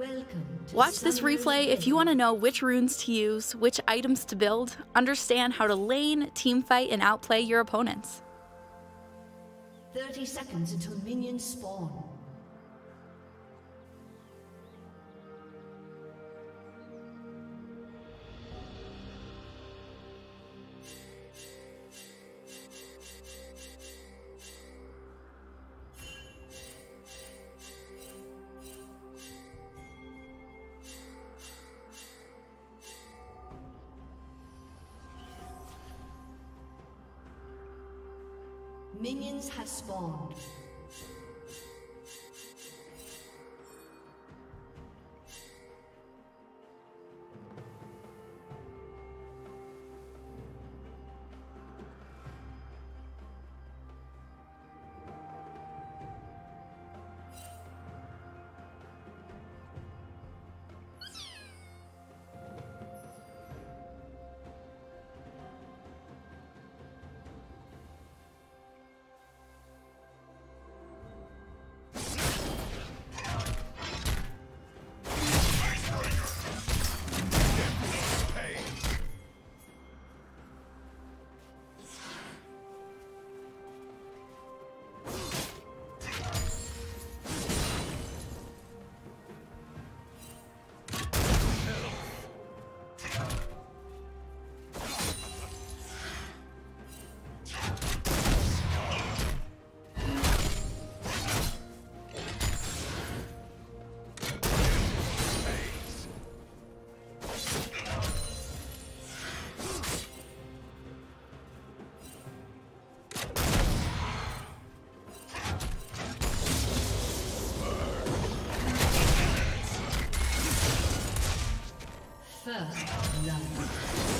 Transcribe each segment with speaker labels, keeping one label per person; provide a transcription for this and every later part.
Speaker 1: Welcome to
Speaker 2: Watch this replay if you want to know which runes to use, which items to build, understand how to lane, teamfight, and outplay your opponents.
Speaker 1: 30 seconds until minions spawn. Have spawned. First love.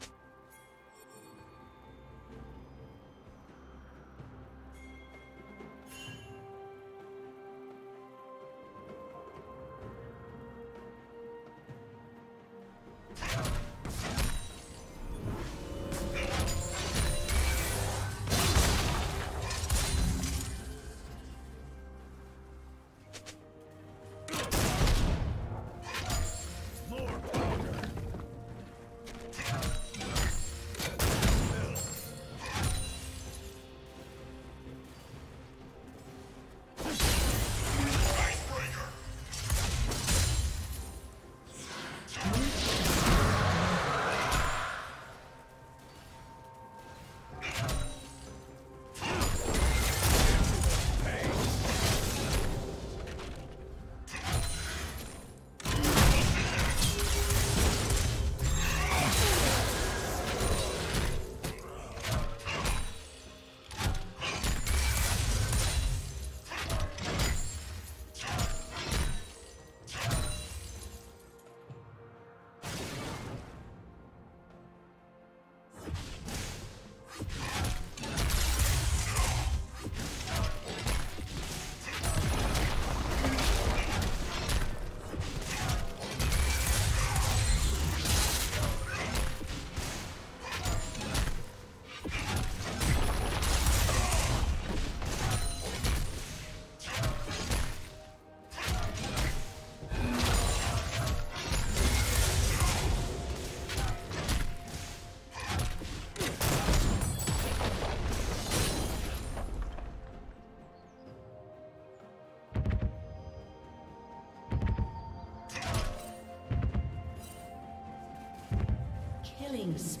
Speaker 1: Killing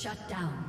Speaker 1: Shut down.